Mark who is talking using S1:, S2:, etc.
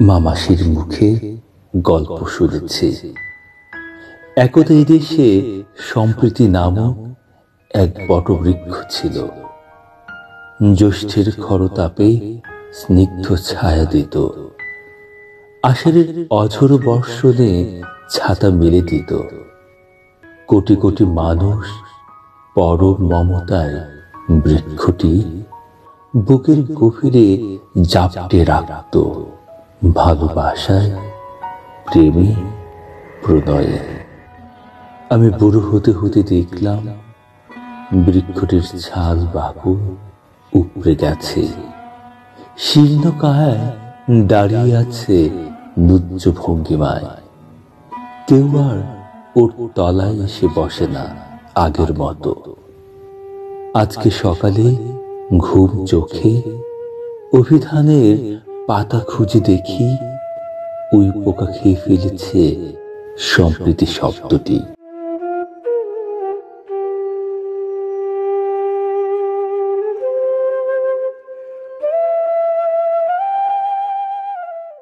S1: মামাসির মুখে গল্প শুনেছি। একদা দেশে সম্প্রীতি নামক এক বটবৃক্ষ ছিল। জ্যৈষ্ঠের খরতাপে স্নিগ্ধ ছায়া দিত। আষাঢ়ের অঝোর বর্ষণে ছাতা মেলে দিত। কোটি কোটি মানুষ পরম মমতায় বৃক্ষটি বুকের গভীরে জাপটে রাখত। ভালোবাসায়, প্রেমে, প্রণয়ে। আমি বুড়ো হতে হতে দেখলাম বৃক্ষটির ছাল বাহু উপড়ে গেছে। শীর্ণ কায় দাঁড়িয়ে আছে নুজ্জ ভঙ্গিমায়। কেউ আর ওর তলায় এসে বসে না আগের মতো। আজকে সকালে ঘুম চোখে অভিধানের পাতা খুঁজে দেখি ওই পোকা খেয়ে ফেলেছে সম্প্রীতি শব্দটি।